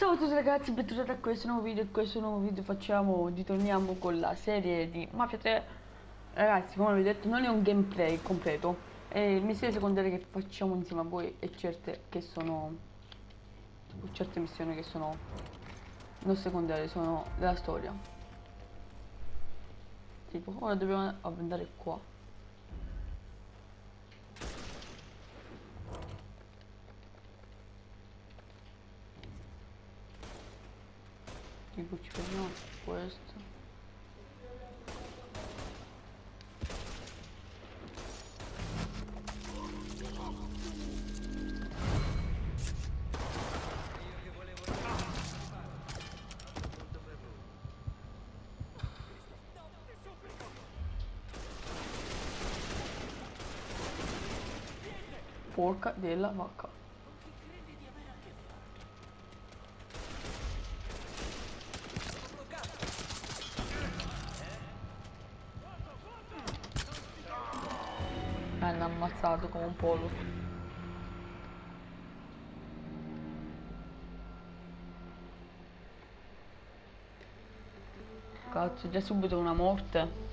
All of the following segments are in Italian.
Ciao a tutti ragazzi, bentornati a questo nuovo video. In questo nuovo video facciamo, ritorniamo con la serie di Mafia 3. Ragazzi, come vi ho detto, non è un gameplay completo. È missioni secondarie che facciamo insieme a voi e certe che sono... certe missioni che sono non secondarie, sono della storia. Tipo, ora dobbiamo andare qua. Tipo ci fermiamo questo. Porca della vacca ammazzato come un pollo cazzo già subito una morte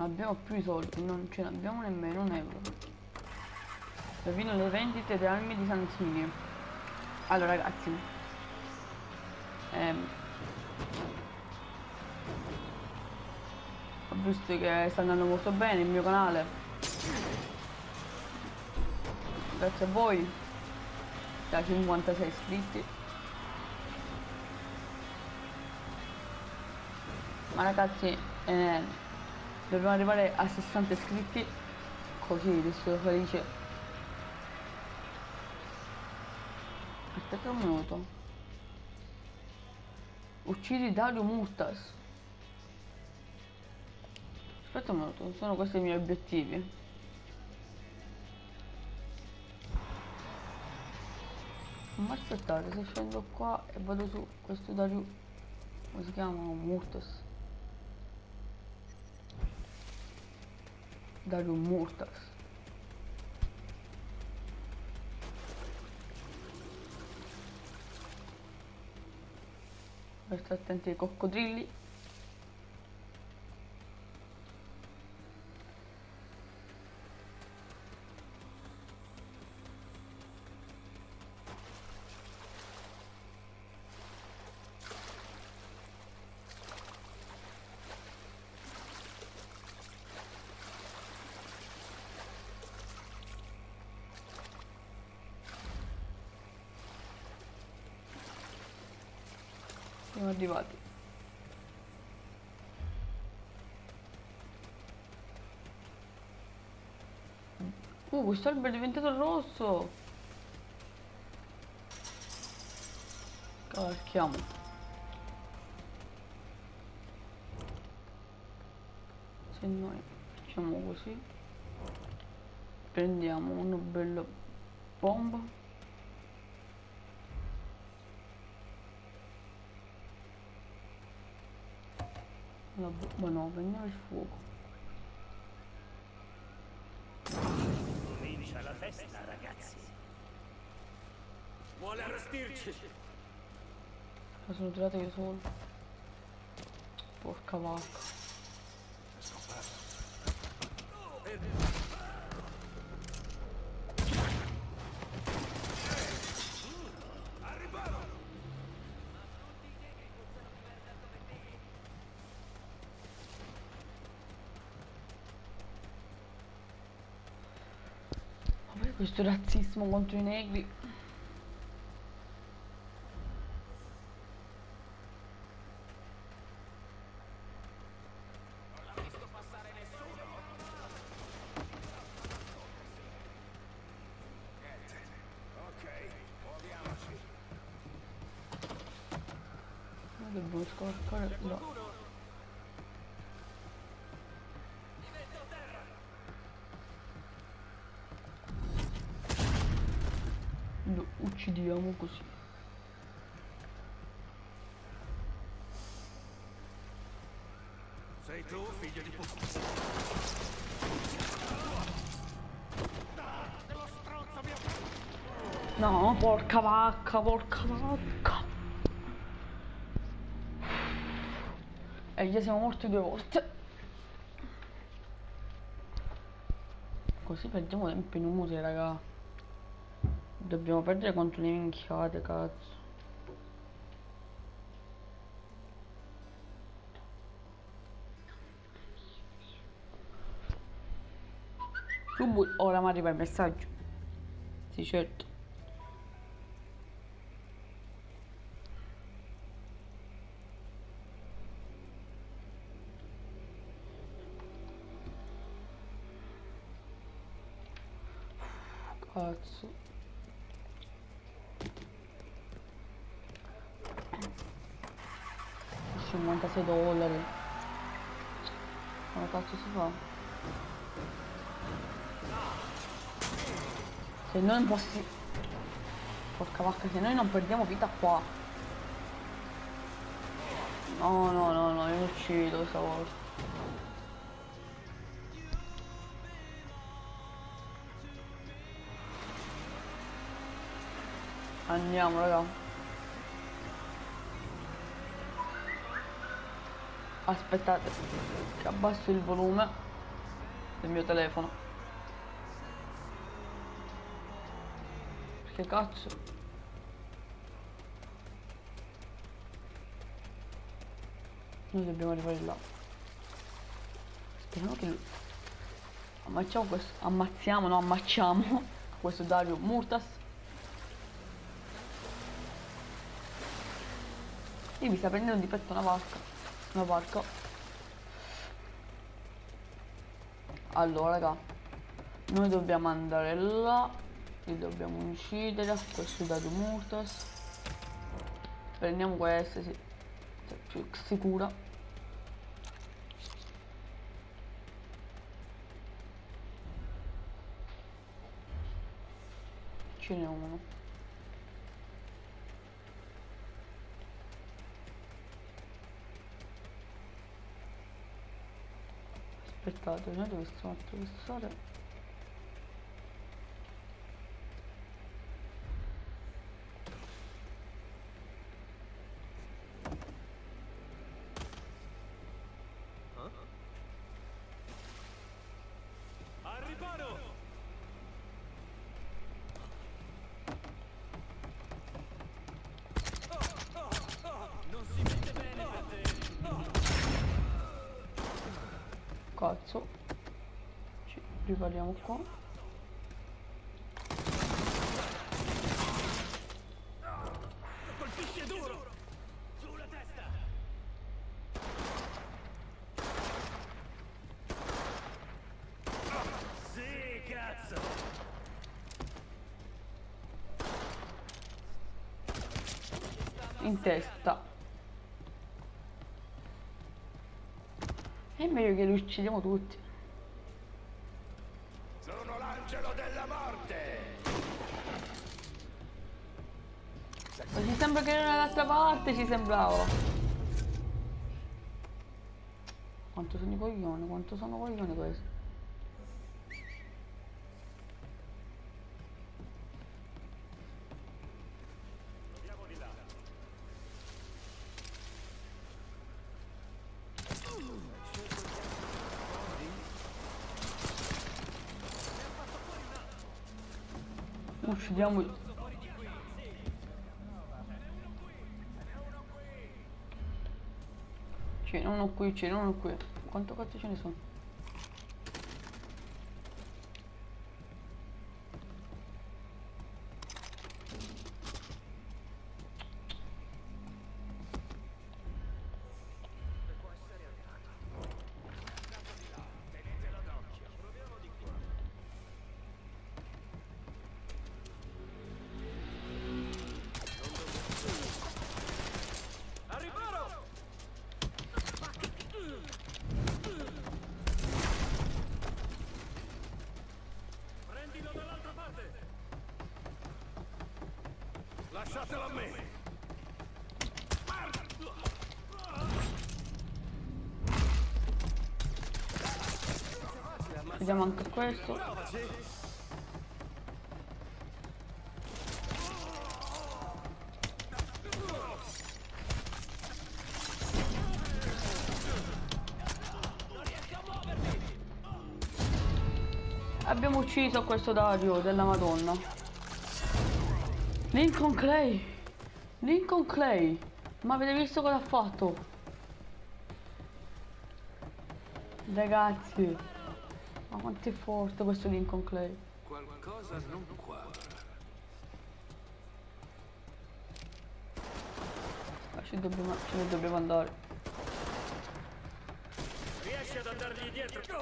non abbiamo più i soldi, non ce ne abbiamo nemmeno un euro. Rovino le vendite delle armi di Santini. Allora ragazzi, ehm, ho visto che sta andando molto bene il mio canale. Grazie a voi, da 56 iscritti. Ma ragazzi, eh, dobbiamo arrivare a 60 iscritti. Così resto felice. Aspetta un minuto. Uccidi Dario Murtas. Aspetta un minuto sono questi i miei obiettivi. Ma aspettate se scendo qua e vado su questo Dario come si chiama? Murtas Dario Murtas. Resta attenti ai coccodrilli. Siamo arrivati. Uh, questo albero è diventato rosso. Calchiamo. Se noi facciamo così, prendiamo una bella bomba. La bomba no, prendiamo il fuoco. Comincia la festa, ragazzi. Vuole arrestirci? La sono tirata io solo. Porca vacca. Questo razzismo contro i negri Dobbiamo scorcare no. Lo uccidiamo così. Sei tu, figlio di. No, porca vacca, porca vacca. E già siamo morti due volte. Così perdiamo tempo inutile, raga. Dobbiamo perdere contro le minchiate, cazzo. Ora mi arriva il messaggio. Sì, certo. Cazzo. $56 dollari. Come cazzo si fa? Se noi non possi... Porca vacca, se noi non perdiamo vita qua. No, no, no, no, io uccido stavolta. Andiamo, raga. Aspettate, che abbasso il volume del mio telefono. Che cazzo? Noi dobbiamo arrivare là. Speriamo che ammazziamo questo. Ammazziamo, no, ammacciamo questo Dario Murtas. Io mi sta prendendo di petto una vacca. Una vacca. Allora, raga. Noi dobbiamo andare là. Li dobbiamo uccidere. Questo Dario Murtas. Prendiamo questo, sì. È più sicura. Ce n'è uno. Aspettate, noi dove stiamo attraversare? Al riparo! Ripariamo qua. In testa. È meglio che li uccidiamo tutti. Sono l'angelo della morte! Che era dall'altra parte, ci sembrava. Quanto sono i coglioni, quanto sono coglioni questi. Uccidiamo. Uno qui, ce n'è uno qui. Quanto cazzo ce ne sono? Lasciatelo a me! Vediamo anche questo. Abbiamo ucciso questo Dario della Madonna. Lincoln Clay. Lincoln Clay. Ma avete visto cosa ha fatto? Ragazzi. Ma quanto è forte questo Lincoln Clay. Qualcosa non quadra. Ma ci dobbiamo, ce ne dobbiamo andare. Riesci ad andargli dietro?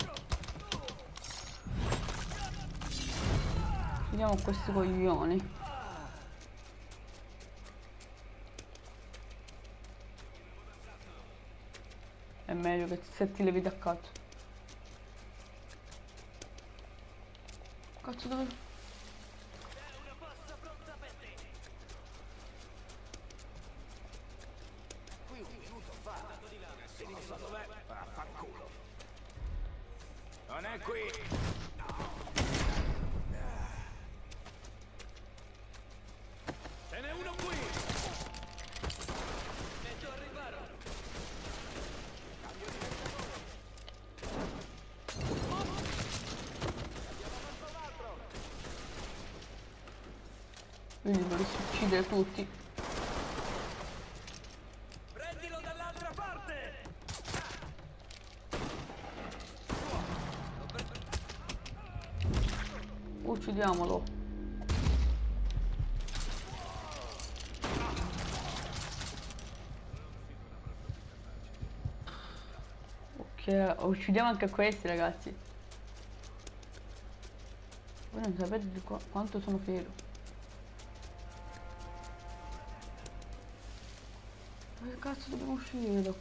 Vediamo questi coglioni. Che se ti levi da cazzo. Cazzo dove... Vaffanculo. Non è qui. Ce n'è uno qui. Sento al riparo. Quindi dovresti uccidere tutti. Prendilo dall'altra parte. Uccidiamolo. Ok, uccidiamo anche questi ragazzi. Voi non sapete di qua- quanto sono fiero. Dove cazzo dobbiamo uscire da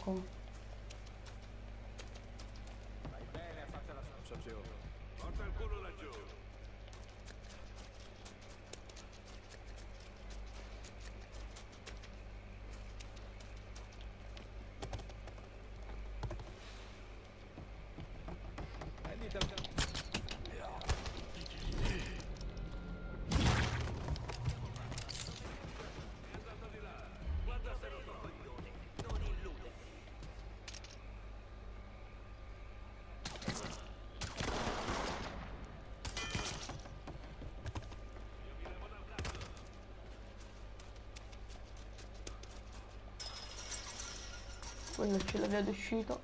Quello ce l'aveva d'uscito.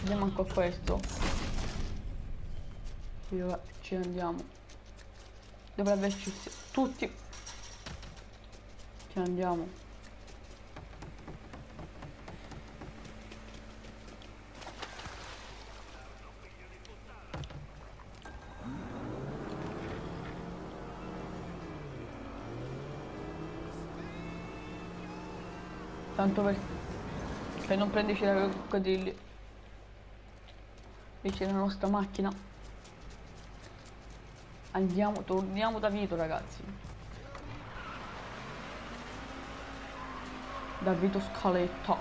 Andiamo anche a questo. Qui va- ci andiamo. Dovrebbe esserci tutti. Ci andiamo. Per, per non prenderci da coccodrilli. C'è la nostra macchina. Andiamo, torniamo da Vito ragazzi. Da Vito Scaletta.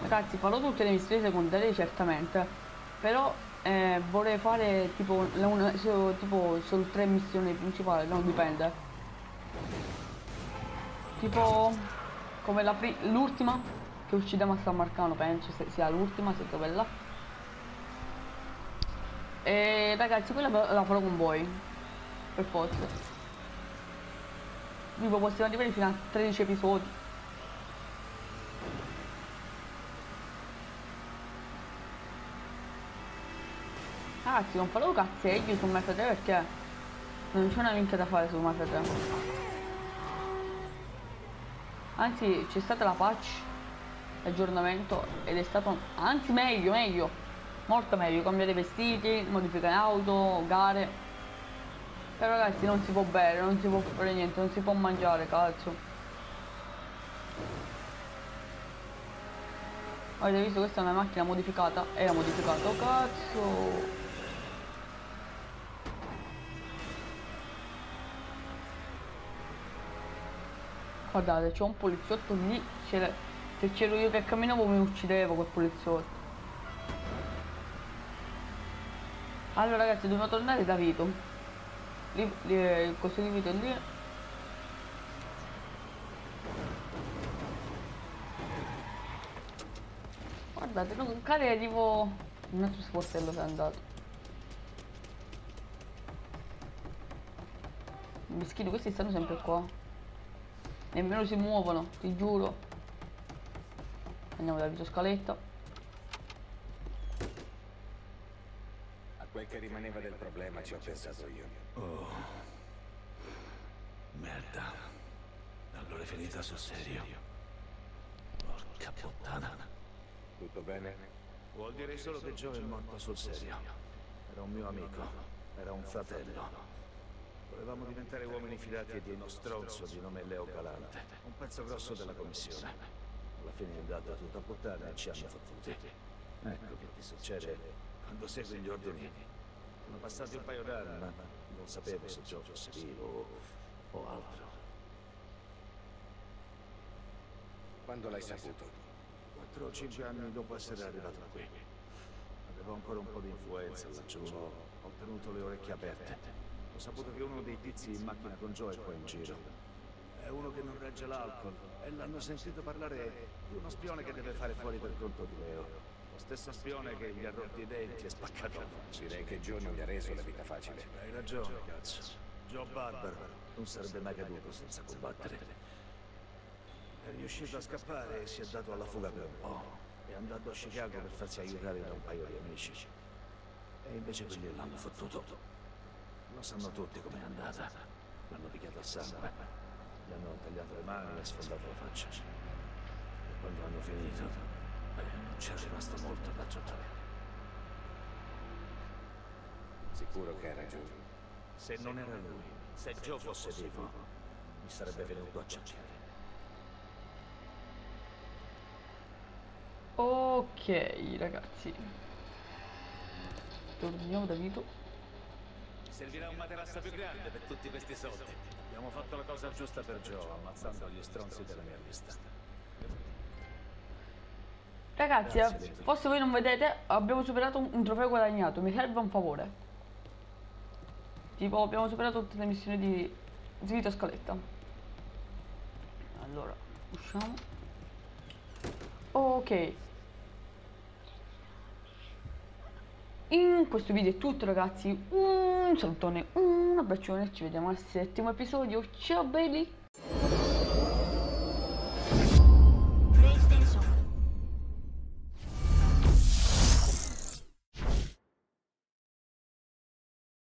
Ragazzi farò tutte le missioni secondarie certamente. Però eh, vorrei fare tipo, una- so- tipo solo tre missioni principali, no dipende. Tipo come l'ultima che uccidiamo a San Marcano, penso sia l'ultima, se quella. E ragazzi quella la la farò con voi. Per forza. Tipo possiamo arrivare fino a 13 episodi. Ragazzi non farò cazzeggi su Mafia 3 perché non c'è una minchia da fare su Mafia 3. Anzi c'è stata la patch, l'aggiornamento ed è stato anzi meglio, meglio, molto meglio, cambiare vestiti, modificare auto, gare. Però ragazzi non si può bere, non si può fare niente, non si può mangiare, cazzo. Avete visto questa è una macchina modificata? Era modificata, oh cazzo! Guardate, c'è un poliziotto lì, se c'ero io che camminavo mi uccidevo quel poliziotto. Allora ragazzi, dobbiamo tornare da Vito. Lì, lì, coso di Vito lì. Guardate, no, un cane è tipo un altro sportello che è andato. I meschini questi stanno sempre qua. Nemmeno si muovono, ti giuro. Andiamo da Vito Scaletta. A quel che rimaneva del problema ci ho pensato io. Oh. Merda. Allora è finita sul serio. Porca puttana. Tutto bene? Vuol dire solo che Joe è morto sul serio. Era un mio amico. Era un fratello. Volevamo diventare uomini fidati di uno stronzo di nome Leo Galante. Un pezzo grosso della commissione. Alla fine è andata tutta a puttana e ci hanno fottuti. Ecco che ti succede quando segui gli ordini. Sono passati un paio d'anni, ma non sapevo se Joe fosse vivo o, o altro. Quando l'hai saputo? 4 o 5 anni dopo essere arrivato qui. Avevo ancora un po' di influenza laggiù, ho tenuto le orecchie aperte. Ho saputo che uno dei tizi in macchina con Joe è qua in giro. È uno che non regge l'alcol e l'hanno sentito parlare di uno spione che deve fare fuori per conto di Leo. Lo stesso spione che gli ha rotti i denti e spaccato la faccia. Direi che Joe non gli ha reso la vita facile. Hai ragione, cazzo. Joe Barbaro non sarebbe mai caduto senza combattere. È riuscito a scappare e si è dato alla fuga per un po'. È andato a Chicago per farsi aiutare da un paio di amici. E invece quelli l'hanno fottuto. Lo sanno tutti com'è andata. L'hanno picchiato a sangue. Gli hanno tagliato le mani e sfondato la faccia. E quando hanno finito, beh, non c'è rimasto molto da giocare. Sicuro che era Joe. Se non era lui, se Joe fosse vivo, mi sarebbe venuto a cercare. Ok, ragazzi. Torniamo da Vito. Servirà un materasso più grande per tutti questi soldi. Abbiamo fatto la cosa giusta per Joe, ammazzando gli stronzi della mia lista. Ragazzi, Grazie, eh, forse voi non vedete, abbiamo superato un, un trofeo guadagnato. Mi serve un favore. Tipo, abbiamo superato tutte le missioni di, di Vito Scaletta. Allora, usciamo. Ok. In questo video è tutto ragazzi, un salutone, un abbraccione, ci vediamo al settimo episodio, ciao belli!